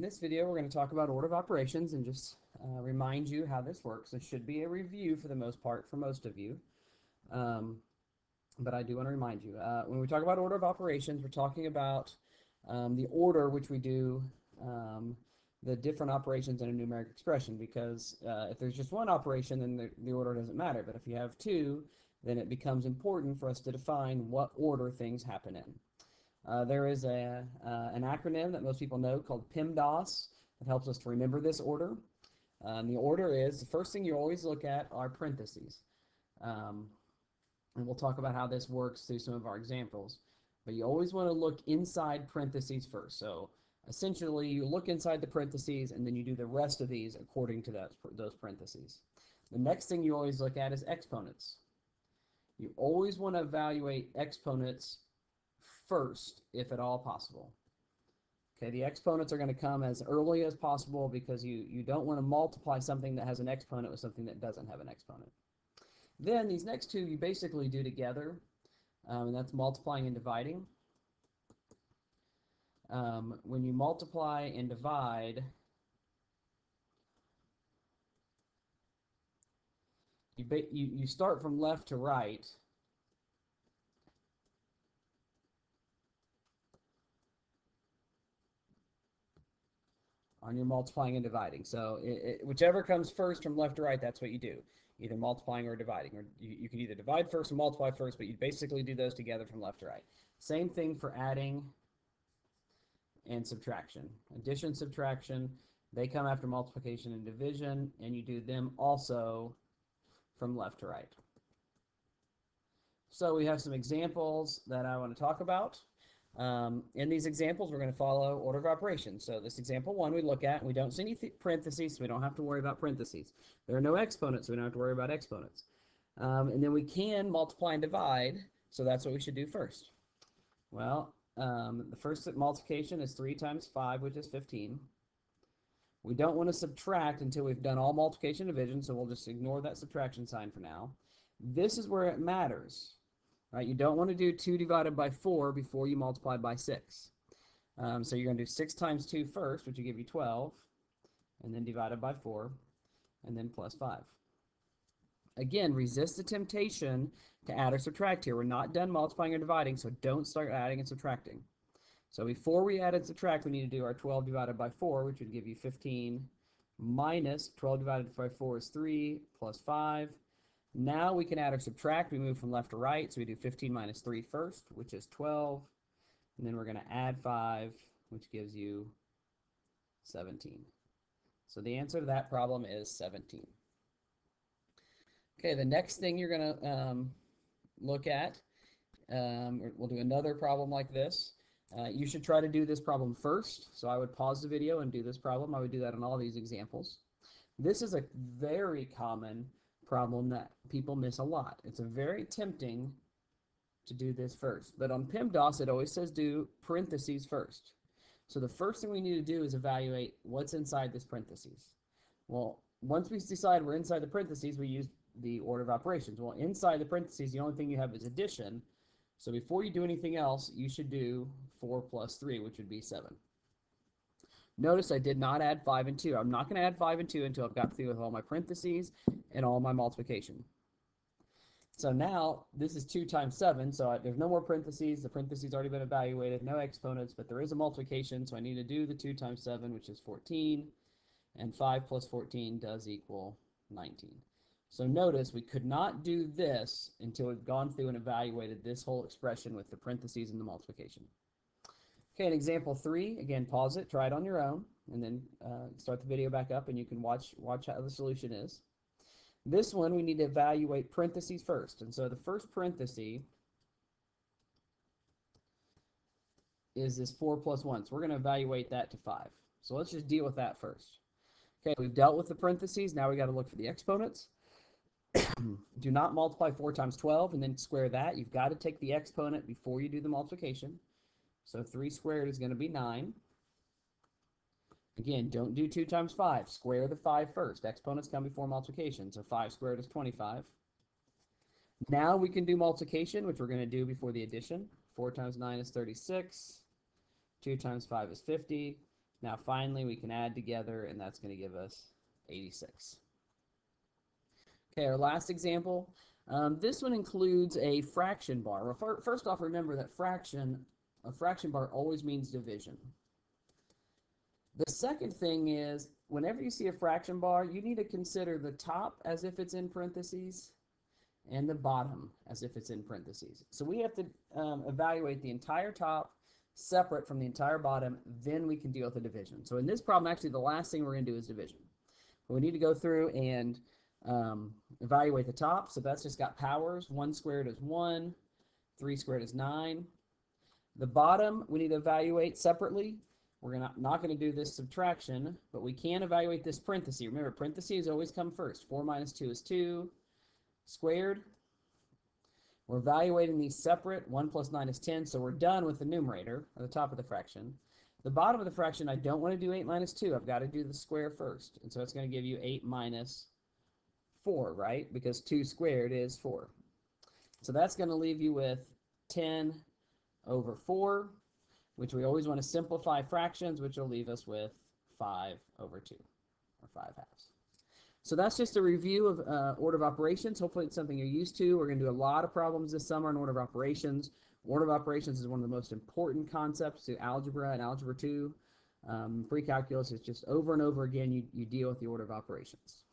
In this video, we're going to talk about order of operations and just uh, remind you how this works. This should be a review for the most part for most of you, um, but I do want to remind you. Uh, when we talk about order of operations, we're talking about um, the order which we do um, the different operations in a numeric expression because uh, if there's just one operation, then the, the order doesn't matter. But if you have two, then it becomes important for us to define what order things happen in. Uh, there is a, uh, an acronym that most people know called PEMDAS that helps us to remember this order. Um, the order is, the first thing you always look at are parentheses. Um, and we'll talk about how this works through some of our examples. But you always want to look inside parentheses first. So essentially, you look inside the parentheses and then you do the rest of these according to those, those parentheses. The next thing you always look at is exponents. You always want to evaluate exponents first, if at all possible. Okay, the exponents are going to come as early as possible because you, you don't want to multiply something that has an exponent with something that doesn't have an exponent. Then these next two you basically do together, um, and that's multiplying and dividing. Um, when you multiply and divide, you, you, you start from left to right, on your multiplying and dividing. So it, it, whichever comes first from left to right, that's what you do, either multiplying or dividing. Or you, you can either divide first or multiply first, but you basically do those together from left to right. Same thing for adding and subtraction. Addition, subtraction, they come after multiplication and division, and you do them also from left to right. So we have some examples that I want to talk about. Um, in these examples, we're going to follow order of operations. So this example one we look at, and we don't see any parentheses, so we don't have to worry about parentheses. There are no exponents, so we don't have to worry about exponents. Um, and then we can multiply and divide, so that's what we should do first. Well, um, the first multiplication is 3 times 5, which is 15. We don't want to subtract until we've done all multiplication and division, so we'll just ignore that subtraction sign for now. This is where it matters. Right? You don't want to do 2 divided by 4 before you multiply by 6. Um, so you're going to do 6 times 2 first, which will give you 12, and then divided by 4, and then plus 5. Again, resist the temptation to add or subtract here. We're not done multiplying or dividing, so don't start adding and subtracting. So before we add and subtract, we need to do our 12 divided by 4, which would give you 15 minus 12 divided by 4 is 3 plus 5 now we can add or subtract. We move from left to right, so we do 15 minus 3 first, which is 12. And then we're going to add 5, which gives you 17. So the answer to that problem is 17. Okay, the next thing you're going to um, look at, um, we'll do another problem like this. Uh, you should try to do this problem first. So I would pause the video and do this problem. I would do that on all these examples. This is a very common problem that people miss a lot. It's a very tempting to do this first. But on PEMDAS, it always says do parentheses first. So the first thing we need to do is evaluate what's inside this parentheses. Well, once we decide we're inside the parentheses, we use the order of operations. Well, inside the parentheses, the only thing you have is addition. So before you do anything else, you should do 4 plus 3, which would be 7. Notice I did not add 5 and 2. I'm not going to add 5 and 2 until I've got through with all my parentheses and all my multiplication. So now this is 2 times 7, so I, there's no more parentheses. The parentheses already been evaluated, no exponents, but there is a multiplication, so I need to do the 2 times 7, which is 14, and 5 plus 14 does equal 19. So notice we could not do this until we've gone through and evaluated this whole expression with the parentheses and the multiplication. Okay, in example three, again, pause it, try it on your own, and then uh, start the video back up and you can watch, watch how the solution is. This one, we need to evaluate parentheses first. And so the first parenthesis is this 4 plus 1. So we're going to evaluate that to 5. So let's just deal with that first. Okay, we've dealt with the parentheses. Now we got to look for the exponents. do not multiply 4 times 12 and then square that. You've got to take the exponent before you do the multiplication. So 3 squared is going to be 9. Again, don't do 2 times 5. Square the 5 first. Exponents come before multiplication. So 5 squared is 25. Now we can do multiplication, which we're going to do before the addition. 4 times 9 is 36. 2 times 5 is 50. Now finally we can add together and that's going to give us 86. Okay, our last example. Um, this one includes a fraction bar. Well, first off, remember that fraction, a fraction bar always means division. The second thing is, whenever you see a fraction bar, you need to consider the top as if it's in parentheses and the bottom as if it's in parentheses. So we have to um, evaluate the entire top separate from the entire bottom, then we can deal with the division. So in this problem, actually, the last thing we're going to do is division. But we need to go through and um, evaluate the top. So that's just got powers. 1 squared is 1. 3 squared is 9. The bottom, we need to evaluate separately. We're gonna, not going to do this subtraction, but we can evaluate this parenthesis. Remember, parentheses always come first. 4 minus 2 is 2 squared. We're evaluating these separate. 1 plus 9 is 10, so we're done with the numerator, at the top of the fraction. The bottom of the fraction, I don't want to do 8 minus 2. I've got to do the square first. And so it's going to give you 8 minus 4, right? Because 2 squared is 4. So that's going to leave you with 10 over 4, which we always want to simplify fractions, which will leave us with 5 over 2, or 5 halves. So that's just a review of uh, order of operations. Hopefully it's something you're used to. We're going to do a lot of problems this summer in order of operations. Order of operations is one of the most important concepts to algebra and algebra 2. Um, pre-calculus is just over and over again you, you deal with the order of operations.